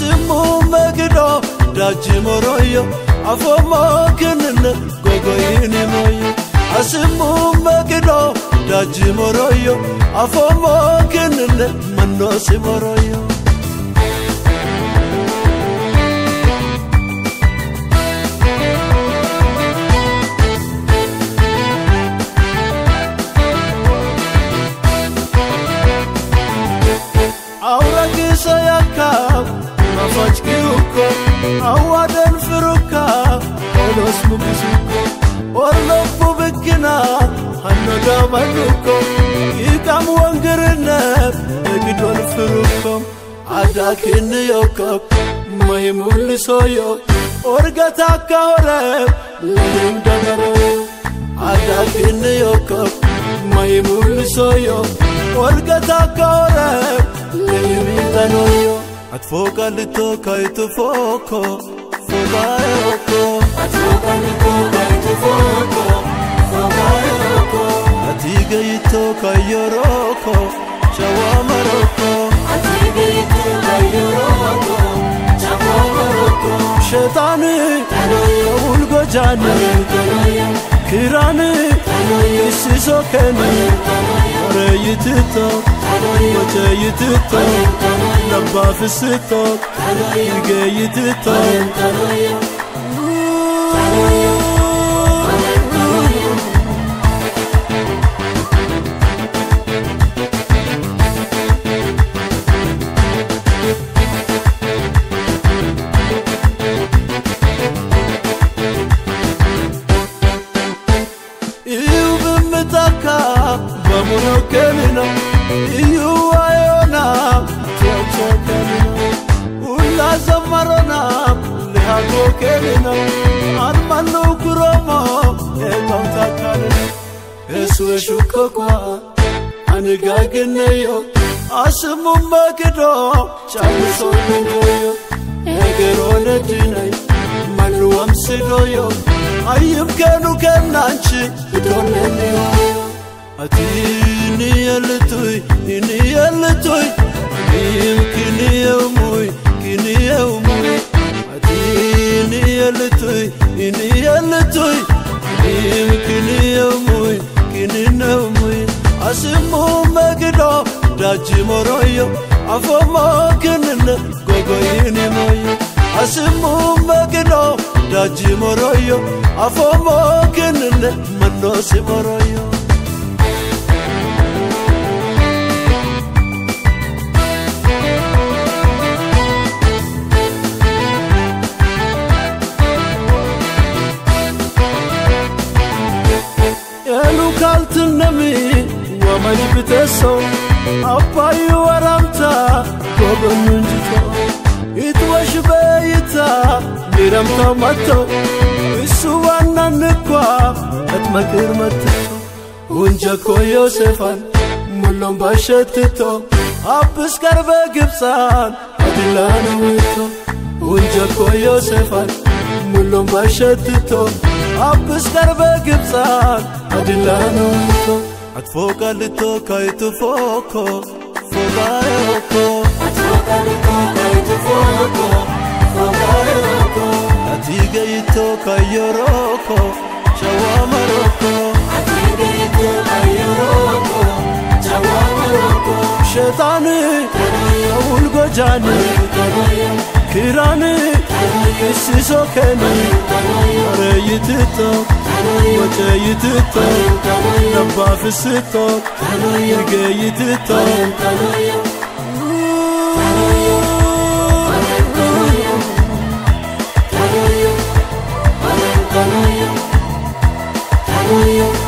ስሙ መግዶ ዳጅ ሞሮዮ አፎሞ ክንነ ጎጎይን ሞዮ አስሙ መግዶ ዳጅ ሞሮዮ አፎሞ ክንነ መኖ ሲሞሮዮ daakinni yookaan mayi mul'isoo yoo orgata akka horeef laliin dabaroo adaakinni yookaan mayi mul'isoo yoo orgata akka horeef laliin tanoo yoo ati fooqa littoo kayitu fooko fooqaa yookoo ati fooqa littoo kayitu fooko fooqaa yookoo ati gayitoo kayoroko shawaa marokoo. شيطاني والقجاني كيراني يسيسوكني وريت التوك وجيت التوك لبا في الستوك لقيت التوك ቸቸከን ነው እዩ አዮና ቸቸከን ነው ሁላ ዘመሮና ልሃጎከን ነው አርማሉ ጉሮሞ ኤቶምታካን ነው እሱሹ ኮኳ አንጋግነዮ አስሙም መክዶ ጨርሶ ንጎዮ ነገሮ ነድነኝ መልወም ስዶዮ አይም ከኑ ከናንቺ ብዶነኒዮ هاتيني يلتوي إني يلتوي يمكن يومي كني يومي هاتيني يلتوي إني يلتوي يمكن يومي كني نومي أسمو مقدا داجي مرويو أفما كنن قوقيني مويو أسمو مقدا داجي مرويو أفما كنن منو سمرويو ካልትነሚ ወመጅ ብቴሶ አባዩ ወራምታ ጎበኙ እንጅቶ ይትወሽ በይታ ሚረምቶ መጥቶ እሱ ዋናንኳ እትመክር መትቶ ውንጀኮ ዮሴፋን ሙሎም ባሸትቶ አብስ ቀርበ ግብፃን አድላነውቶ ውንጀኮ ዮሴፋን ሙሎም ባሸትቶ አብስ ቀርበ ግብፃን አድላነውቶ አትፎቃልቶ ካይትፎኮ ፎቃዮኮ አትፎቃልቶ ካይትፎኮ ፎቃዮኮ አቲገይቶ ካዮሮኮ ጨዋ መሮኮ አቲገይቶ ካዮሮኮ ጨዋ መሮኮ ሸጣን كراني كسسو كني ريت التوك وجيت التوك نبى في الستوك لقيت التوك Oh, yeah.